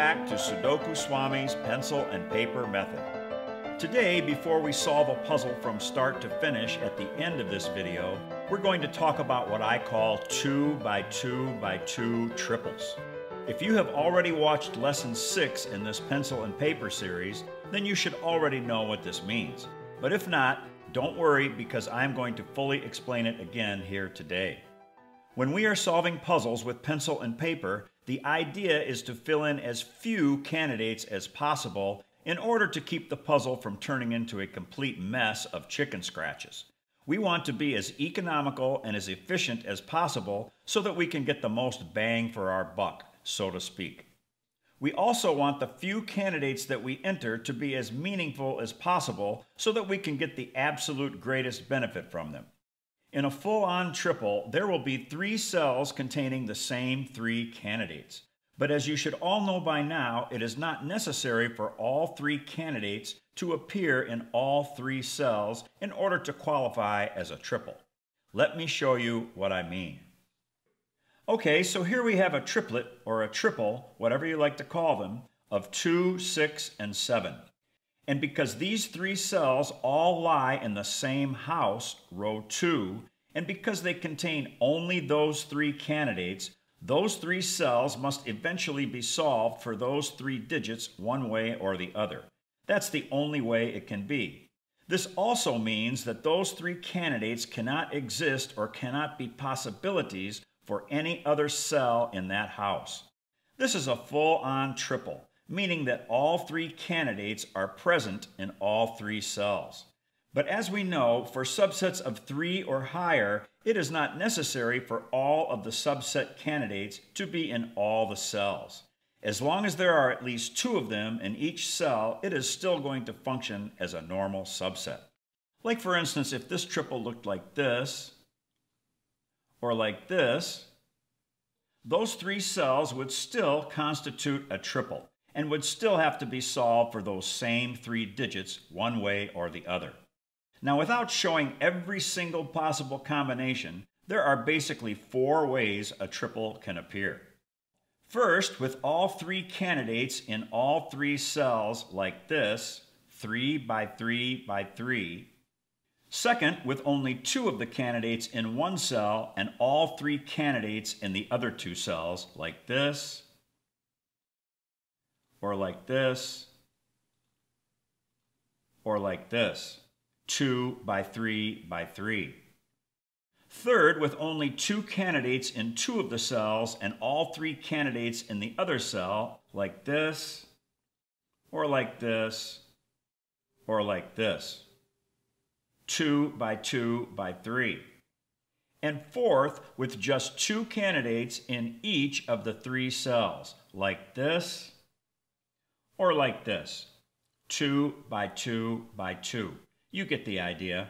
back to Sudoku Swami's pencil and paper method. Today, before we solve a puzzle from start to finish at the end of this video, we're going to talk about what I call 2 by 2 by 2 triples. If you have already watched lesson 6 in this pencil and paper series, then you should already know what this means. But if not, don't worry because I'm going to fully explain it again here today. When we are solving puzzles with pencil and paper, the idea is to fill in as few candidates as possible in order to keep the puzzle from turning into a complete mess of chicken scratches. We want to be as economical and as efficient as possible so that we can get the most bang for our buck, so to speak. We also want the few candidates that we enter to be as meaningful as possible so that we can get the absolute greatest benefit from them. In a full-on triple, there will be three cells containing the same three candidates. But as you should all know by now, it is not necessary for all three candidates to appear in all three cells in order to qualify as a triple. Let me show you what I mean. Okay, so here we have a triplet, or a triple, whatever you like to call them, of 2, 6, and 7. And because these three cells all lie in the same house, row 2, and because they contain only those three candidates, those three cells must eventually be solved for those three digits one way or the other. That's the only way it can be. This also means that those three candidates cannot exist or cannot be possibilities for any other cell in that house. This is a full-on triple meaning that all three candidates are present in all three cells. But as we know, for subsets of three or higher, it is not necessary for all of the subset candidates to be in all the cells. As long as there are at least two of them in each cell, it is still going to function as a normal subset. Like for instance, if this triple looked like this, or like this, those three cells would still constitute a triple and would still have to be solved for those same three digits one way or the other. Now, without showing every single possible combination, there are basically four ways a triple can appear. First, with all three candidates in all three cells like this, 3 by 3 by 3. Second, with only two of the candidates in one cell and all three candidates in the other two cells like this, or like this, or like this, 2 by 3 by 3. Third, with only two candidates in two of the cells and all three candidates in the other cell, like this, or like this, or like this. 2 by 2 by 3. And fourth, with just two candidates in each of the three cells, like this, or like this, 2 by 2 by 2. You get the idea.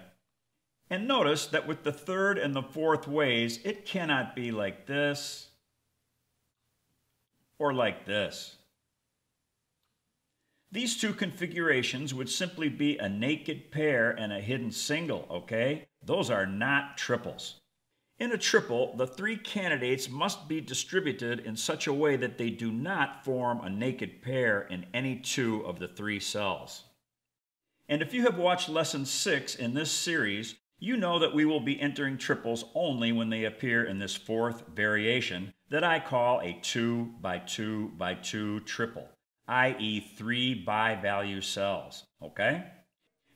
And notice that with the third and the fourth ways, it cannot be like this or like this. These two configurations would simply be a naked pair and a hidden single, okay? Those are not triples. In a triple, the three candidates must be distributed in such a way that they do not form a naked pair in any two of the three cells. And if you have watched lesson 6 in this series, you know that we will be entering triples only when they appear in this fourth variation that I call a 2 by 2 by 2 triple, i.e. three bi-value cells, okay?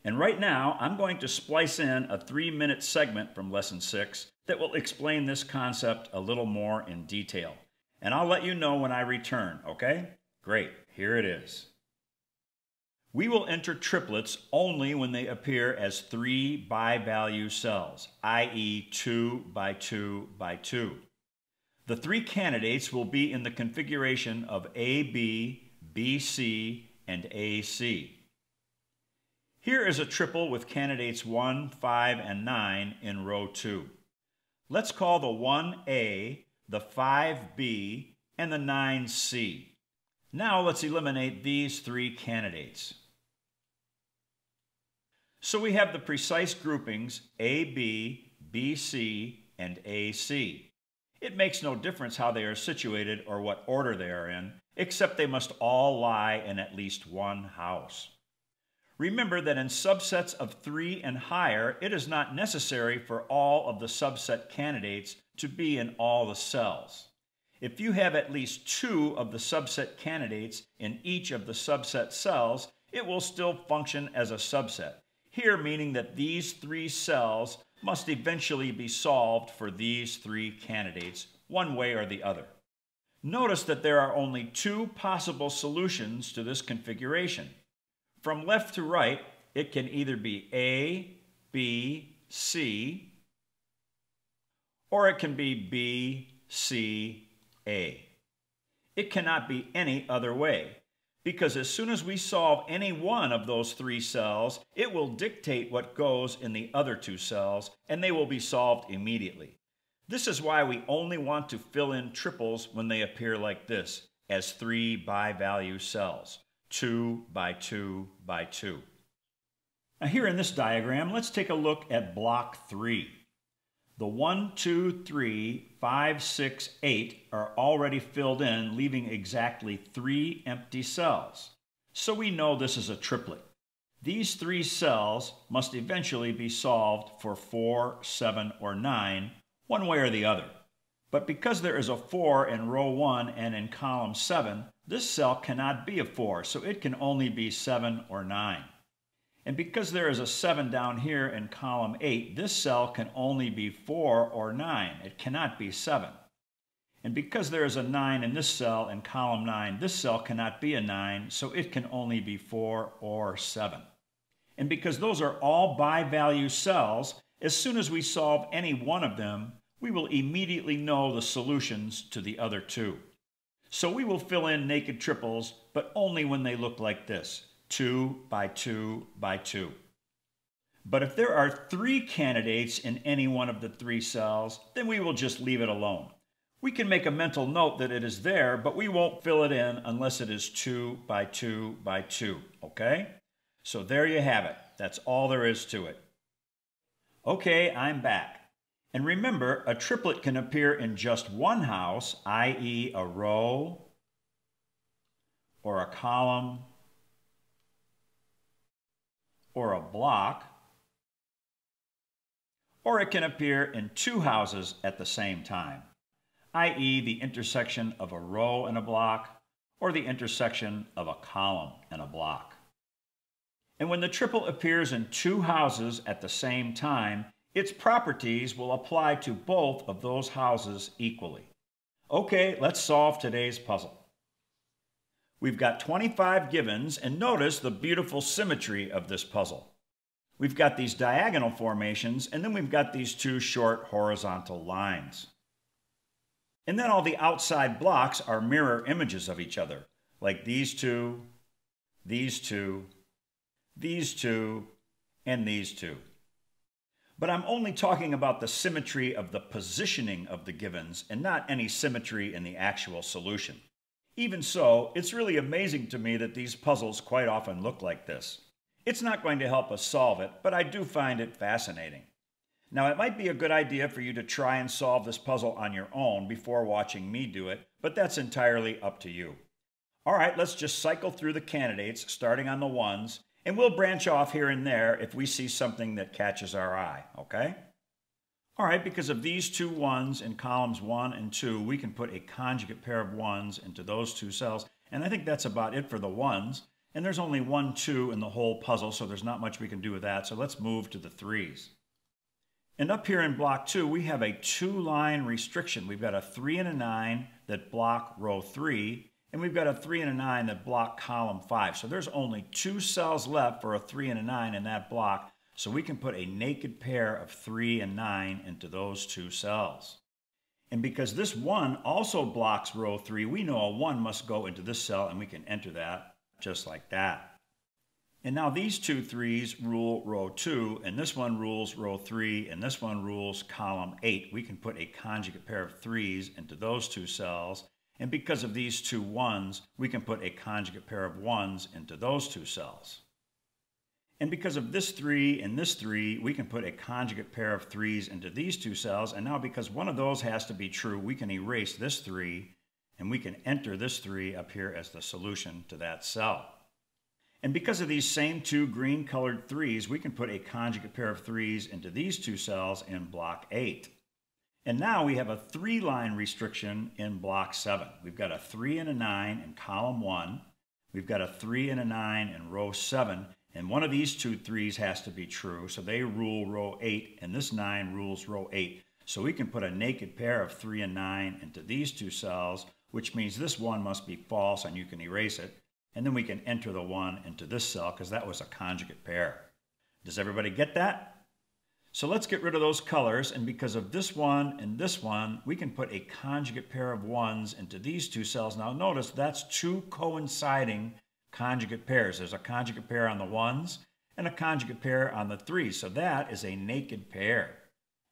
And right now, I'm going to splice in a three-minute segment from lesson 6 that will explain this concept a little more in detail. And I'll let you know when I return, okay? Great, here it is. We will enter triplets only when they appear as three bi-value cells, i.e. 2 by 2 by 2. The three candidates will be in the configuration of AB, BC, and AC. Here is a triple with candidates 1, 5, and 9 in row 2. Let's call the 1A, the 5B, and the 9C. Now let's eliminate these three candidates. So we have the precise groupings AB, BC, and AC. It makes no difference how they are situated or what order they are in, except they must all lie in at least one house. Remember that in subsets of three and higher, it is not necessary for all of the subset candidates to be in all the cells. If you have at least two of the subset candidates in each of the subset cells, it will still function as a subset. Here, meaning that these three cells must eventually be solved for these three candidates, one way or the other. Notice that there are only two possible solutions to this configuration. From left to right, it can either be A, B, C, or it can be B, C, A. It cannot be any other way because as soon as we solve any one of those three cells, it will dictate what goes in the other two cells, and they will be solved immediately. This is why we only want to fill in triples when they appear like this, as three bi-value cells, two by two by two. Now here in this diagram, let's take a look at block three. The 1, 2, 3, 5, 6, 8 are already filled in, leaving exactly three empty cells. So we know this is a triplet. These three cells must eventually be solved for 4, 7, or 9, one way or the other. But because there is a 4 in row 1 and in column 7, this cell cannot be a 4, so it can only be 7 or 9. And because there is a 7 down here in column 8, this cell can only be 4 or 9. It cannot be 7. And because there is a 9 in this cell in column 9, this cell cannot be a 9, so it can only be 4 or 7. And because those are all bi-value cells, as soon as we solve any one of them, we will immediately know the solutions to the other two. So we will fill in naked triples, but only when they look like this. 2 by 2 by 2. But if there are three candidates in any one of the three cells, then we will just leave it alone. We can make a mental note that it is there, but we won't fill it in unless it is 2 by 2 by 2, okay? So there you have it. That's all there is to it. Okay, I'm back. And remember, a triplet can appear in just one house, i.e. a row or a column or a block, or it can appear in two houses at the same time, i.e. the intersection of a row and a block, or the intersection of a column and a block. And when the triple appears in two houses at the same time, its properties will apply to both of those houses equally. Okay, let's solve today's puzzle. We've got 25 givens, and notice the beautiful symmetry of this puzzle. We've got these diagonal formations, and then we've got these two short horizontal lines. And then all the outside blocks are mirror images of each other, like these two, these two, these two, and these two. But I'm only talking about the symmetry of the positioning of the givens and not any symmetry in the actual solution. Even so, it's really amazing to me that these puzzles quite often look like this. It's not going to help us solve it, but I do find it fascinating. Now, it might be a good idea for you to try and solve this puzzle on your own before watching me do it, but that's entirely up to you. All right, let's just cycle through the candidates, starting on the ones, and we'll branch off here and there if we see something that catches our eye, okay? All right, because of these two ones in columns one and two, we can put a conjugate pair of ones into those two cells. And I think that's about it for the ones. And there's only one, two in the whole puzzle, so there's not much we can do with that. So let's move to the threes. And up here in block two, we have a two-line restriction. We've got a three and a nine that block row three, and we've got a three and a nine that block column five. So there's only two cells left for a three and a nine in that block, so we can put a naked pair of 3 and 9 into those two cells. And because this 1 also blocks row 3, we know a 1 must go into this cell and we can enter that just like that. And now these two threes rule row 2, and this one rules row 3, and this one rules column 8. We can put a conjugate pair of 3's into those two cells. And because of these two ones, we can put a conjugate pair of 1's into those two cells. And because of this 3 and this 3, we can put a conjugate pair of 3's into these two cells. And now because one of those has to be true, we can erase this 3 and we can enter this 3 up here as the solution to that cell. And because of these same two green colored 3's, we can put a conjugate pair of 3's into these two cells in block 8. And now we have a three line restriction in block 7. We've got a 3 and a 9 in column 1. We've got a 3 and a 9 in row 7. And one of these two threes has to be true, so they rule row 8, and this 9 rules row 8. So we can put a naked pair of 3 and 9 into these two cells, which means this 1 must be false and you can erase it. And then we can enter the 1 into this cell because that was a conjugate pair. Does everybody get that? So let's get rid of those colors, and because of this one and this one, we can put a conjugate pair of ones into these two cells. Now notice that's two coinciding conjugate pairs. There's a conjugate pair on the ones and a conjugate pair on the threes, so that is a naked pair.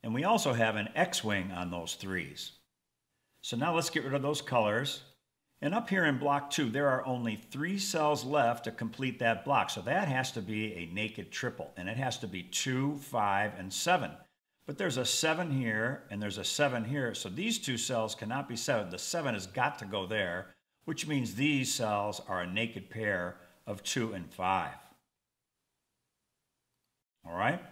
And we also have an X-wing on those threes. So now let's get rid of those colors. And up here in block two, there are only three cells left to complete that block. So that has to be a naked triple, and it has to be two, five, and seven. But there's a seven here, and there's a seven here. So these two cells cannot be seven. The seven has got to go there, which means these cells are a naked pair of two and five. All right?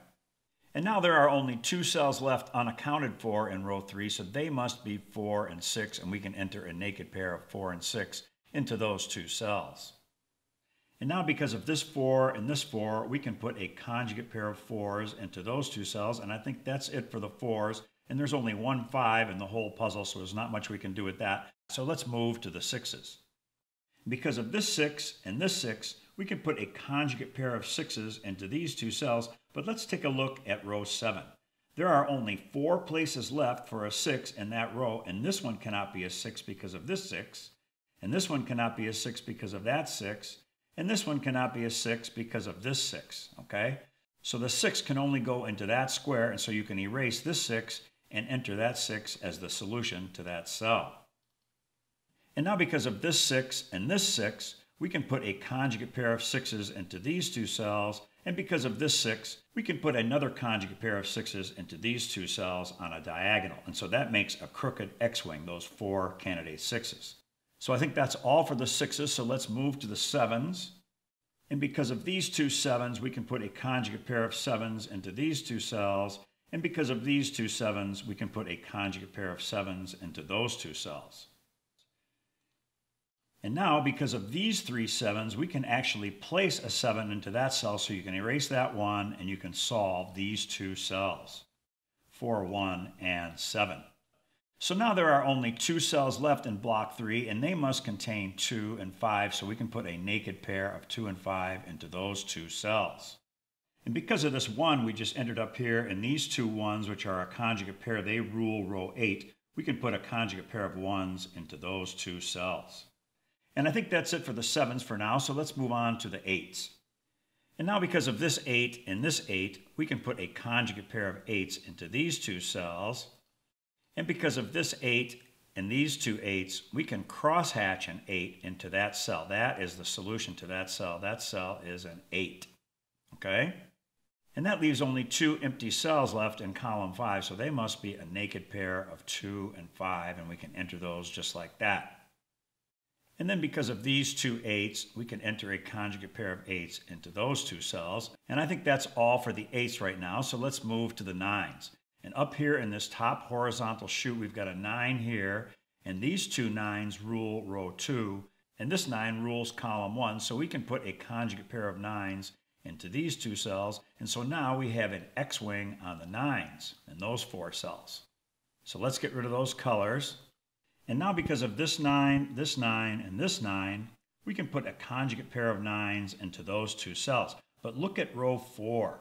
And now there are only two cells left unaccounted for in row 3, so they must be 4 and 6, and we can enter a naked pair of 4 and 6 into those two cells. And now because of this 4 and this 4, we can put a conjugate pair of 4s into those two cells, and I think that's it for the 4s. And there's only one 5 in the whole puzzle, so there's not much we can do with that. So let's move to the 6s. Because of this 6 and this 6, we can put a conjugate pair of 6s into these two cells, but let's take a look at row 7. There are only four places left for a 6 in that row, and this one cannot be a 6 because of this 6, and this one cannot be a 6 because of that 6, and this one cannot be a 6 because of this 6, okay? So the 6 can only go into that square, and so you can erase this 6 and enter that 6 as the solution to that cell. And now because of this 6 and this 6, we can put a conjugate pair of 6's into these two cells, and because of this 6, we can put another conjugate pair of 6's into these two cells on a diagonal. And so that makes a crooked X-wing, those four candidate 6's. So I think that's all for the 6's, so let's move to the 7's. And because of these two sevens, we can put a conjugate pair of 7's into these two cells. And because of these two sevens, we can put a conjugate pair of 7's into those two cells. And now, because of these three sevens, we can actually place a seven into that cell so you can erase that one and you can solve these two cells, 4, 1, and 7. So now there are only two cells left in block 3 and they must contain 2 and 5 so we can put a naked pair of 2 and 5 into those two cells. And because of this 1 we just entered up here and these two ones, which are a conjugate pair, they rule row 8, we can put a conjugate pair of 1's into those two cells. And I think that's it for the sevens for now, so let's move on to the eights. And now because of this 8 and this 8, we can put a conjugate pair of 8s into these two cells. And because of this 8 and these two eights, we can crosshatch an 8 into that cell. That is the solution to that cell. That cell is an 8. Okay? And that leaves only two empty cells left in column 5, so they must be a naked pair of 2 and 5, and we can enter those just like that. And then because of these two eights, we can enter a conjugate pair of eights into those two cells. And I think that's all for the eights right now. So let's move to the nines. And up here in this top horizontal chute, we've got a nine here. And these two nines rule row two. And this nine rules column one. So we can put a conjugate pair of nines into these two cells. And so now we have an X-wing on the nines in those four cells. So let's get rid of those colors. And now because of this 9, this 9, and this 9, we can put a conjugate pair of 9s into those two cells. But look at row 4.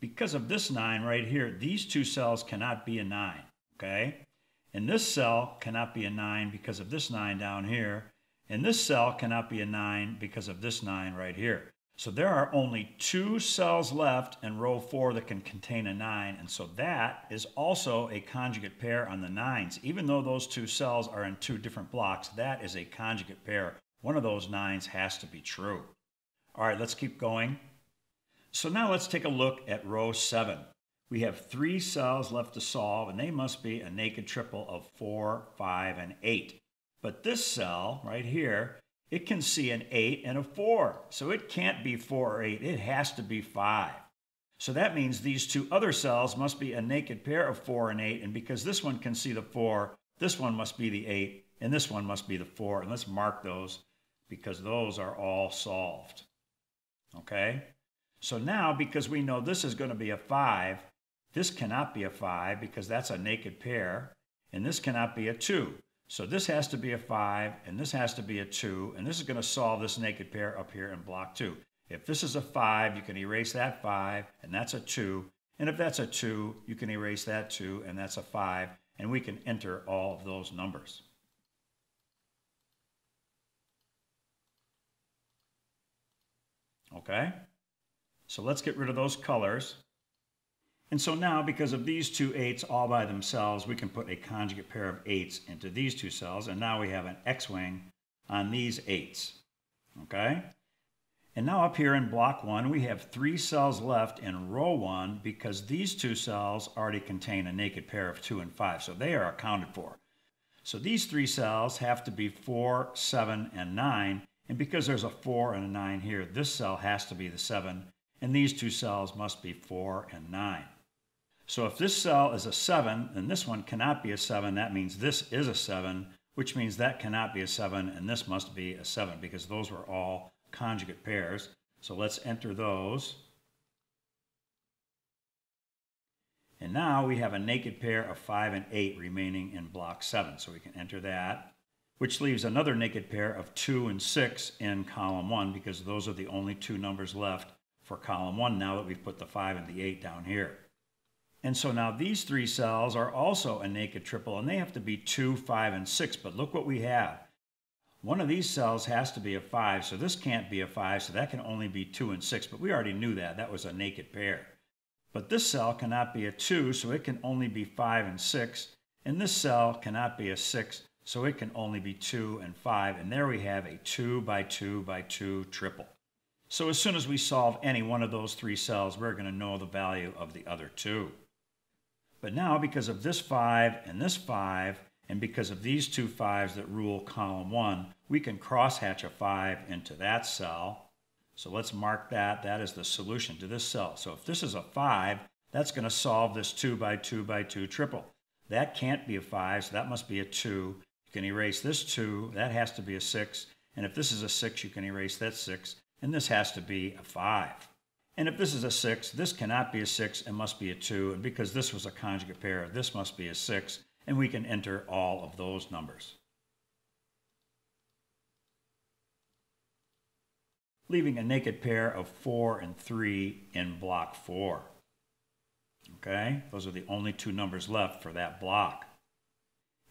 Because of this 9 right here, these two cells cannot be a 9, okay? And this cell cannot be a 9 because of this 9 down here. And this cell cannot be a 9 because of this 9 right here. So there are only two cells left in row 4 that can contain a 9, and so that is also a conjugate pair on the 9s. Even though those two cells are in two different blocks, that is a conjugate pair. One of those 9s has to be true. All right, let's keep going. So now let's take a look at row 7. We have three cells left to solve, and they must be a naked triple of 4, 5, and 8. But this cell right here, it can see an 8 and a 4. So it can't be 4 or 8. It has to be 5. So that means these two other cells must be a naked pair of 4 and 8. And because this one can see the 4, this one must be the 8, and this one must be the 4. And let's mark those because those are all solved. Okay? So now, because we know this is going to be a 5, this cannot be a 5 because that's a naked pair, and this cannot be a 2. So this has to be a 5, and this has to be a 2, and this is going to solve this naked pair up here in block 2. If this is a 5, you can erase that 5, and that's a 2. And if that's a 2, you can erase that 2, and that's a 5, and we can enter all of those numbers. Okay? So let's get rid of those colors. And so now, because of these two eights all by themselves, we can put a conjugate pair of eights into these two cells, and now we have an x-wing on these eights. Okay? And now up here in block one, we have three cells left in row one because these two cells already contain a naked pair of two and five, so they are accounted for. So these three cells have to be four, seven, and nine, and because there's a four and a nine here, this cell has to be the seven, and these two cells must be 4 and 9. So if this cell is a 7, then this one cannot be a 7. That means this is a 7, which means that cannot be a 7, and this must be a 7, because those were all conjugate pairs. So let's enter those. And now we have a naked pair of 5 and 8 remaining in block 7, so we can enter that, which leaves another naked pair of 2 and 6 in column 1, because those are the only two numbers left for column one now that we've put the 5 and the 8 down here. And so now these three cells are also a naked triple, and they have to be 2, 5, and 6. But look what we have. One of these cells has to be a 5, so this can't be a 5, so that can only be 2 and 6. But we already knew that. That was a naked pair. But this cell cannot be a 2, so it can only be 5 and 6. And this cell cannot be a 6, so it can only be 2 and 5. And there we have a 2 by 2 by 2 triple. So as soon as we solve any one of those three cells, we're going to know the value of the other two. But now, because of this 5 and this 5, and because of these two 5s that rule column 1, we can crosshatch a 5 into that cell. So let's mark that. That is the solution to this cell. So if this is a 5, that's going to solve this 2 by 2 by 2 triple. That can't be a 5, so that must be a 2. You can erase this 2. That has to be a 6. And if this is a 6, you can erase that 6 and this has to be a 5. And if this is a 6, this cannot be a 6 and must be a 2, and because this was a conjugate pair, this must be a 6, and we can enter all of those numbers. Leaving a naked pair of 4 and 3 in block 4. Okay, those are the only two numbers left for that block.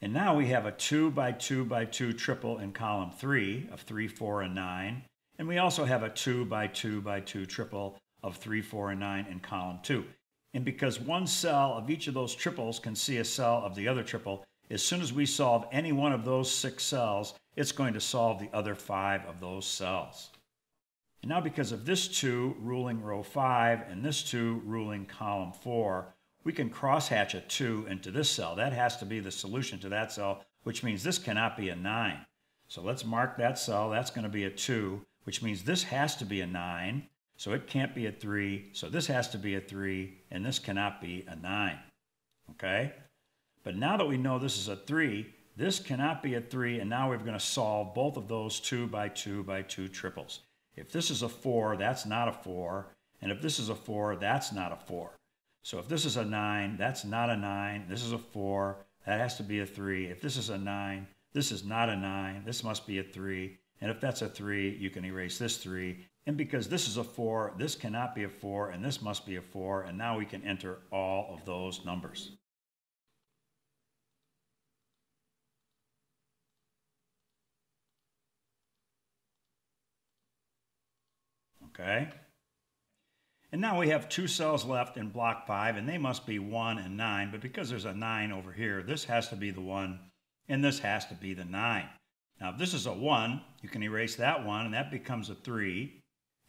And now we have a 2 by 2 by 2 triple in column 3 of 3, 4, and 9, and we also have a 2 by 2 by 2 triple of 3, 4, and 9 in column 2. And because one cell of each of those triples can see a cell of the other triple, as soon as we solve any one of those six cells, it's going to solve the other five of those cells. And now because of this 2 ruling row 5 and this 2 ruling column 4, we can crosshatch a 2 into this cell. That has to be the solution to that cell, which means this cannot be a 9. So let's mark that cell. That's going to be a 2 which means this has to be a 9, so it can't be a 3. So this has to be a 3, and this cannot be a 9. Okay? But now that we know this is a 3, this cannot be a 3, and now we're going to solve both of those 2 by 2 by 2 triples. If this is a 4, that's not a 4. And if this is a 4, that's not a 4. So if this is a 9, that's not a 9. This is a 4. That has to be a 3. If this is a 9, this is not a 9. This must be a 3. And if that's a 3, you can erase this 3. And because this is a 4, this cannot be a 4, and this must be a 4, and now we can enter all of those numbers. Okay? And now we have two cells left in block 5, and they must be 1 and 9, but because there's a 9 over here, this has to be the 1, and this has to be the 9. Now, if this is a 1, you can erase that 1, and that becomes a 3.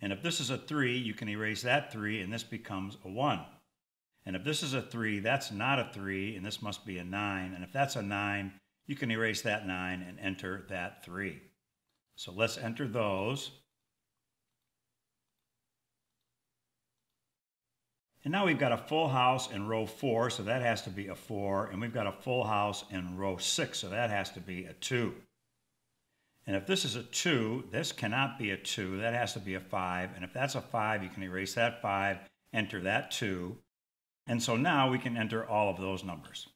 And if this is a 3, you can erase that 3, and this becomes a 1. And if this is a 3, that's not a 3, and this must be a 9. And if that's a 9, you can erase that 9 and enter that 3. So let's enter those. And now we've got a full house in row 4, so that has to be a 4. And we've got a full house in row 6, so that has to be a 2. And if this is a 2, this cannot be a 2. That has to be a 5. And if that's a 5, you can erase that 5, enter that 2. And so now we can enter all of those numbers.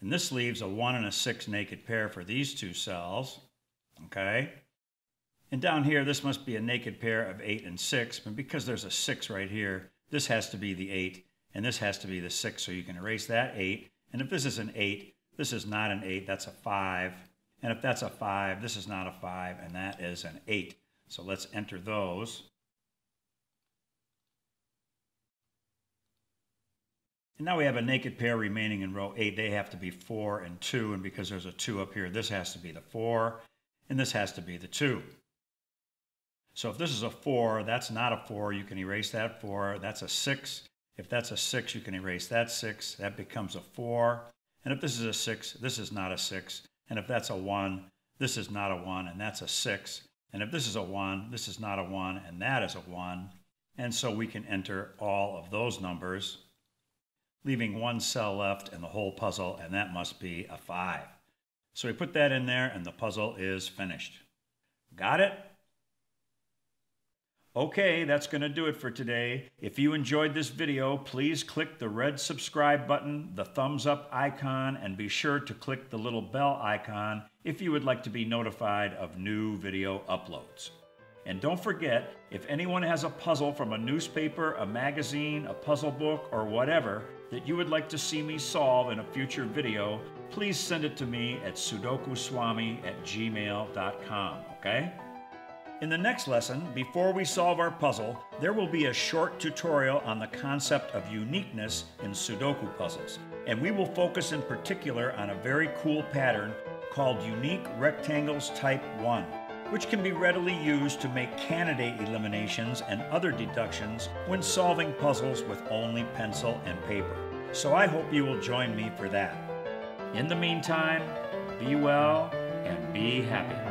And this leaves a 1 and a 6 naked pair for these two cells. Okay? And down here, this must be a naked pair of 8 and 6, but because there's a 6 right here, this has to be the 8, and this has to be the 6, so you can erase that 8. And if this is an 8, this is not an 8, that's a 5. And if that's a 5, this is not a 5, and that is an 8. So let's enter those. And now we have a naked pair remaining in row 8. They have to be 4 and 2, and because there's a 2 up here, this has to be the 4, and this has to be the 2. So if this is a 4, that's not a 4. You can erase that 4. That's a 6. If that's a 6, you can erase that 6. That becomes a 4. And if this is a 6, this is not a 6. And if that's a 1, this is not a 1, and that's a 6. And if this is a 1, this is not a 1, and that is a 1. And so we can enter all of those numbers, leaving one cell left in the whole puzzle, and that must be a 5. So we put that in there, and the puzzle is finished. Got it? Okay, that's going to do it for today. If you enjoyed this video, please click the red subscribe button, the thumbs up icon, and be sure to click the little bell icon if you would like to be notified of new video uploads. And don't forget, if anyone has a puzzle from a newspaper, a magazine, a puzzle book, or whatever that you would like to see me solve in a future video, please send it to me at sudokuswami at gmail.com, okay? In the next lesson, before we solve our puzzle, there will be a short tutorial on the concept of uniqueness in Sudoku puzzles. And we will focus in particular on a very cool pattern called Unique Rectangles Type 1, which can be readily used to make candidate eliminations and other deductions when solving puzzles with only pencil and paper. So I hope you will join me for that. In the meantime, be well and be happy.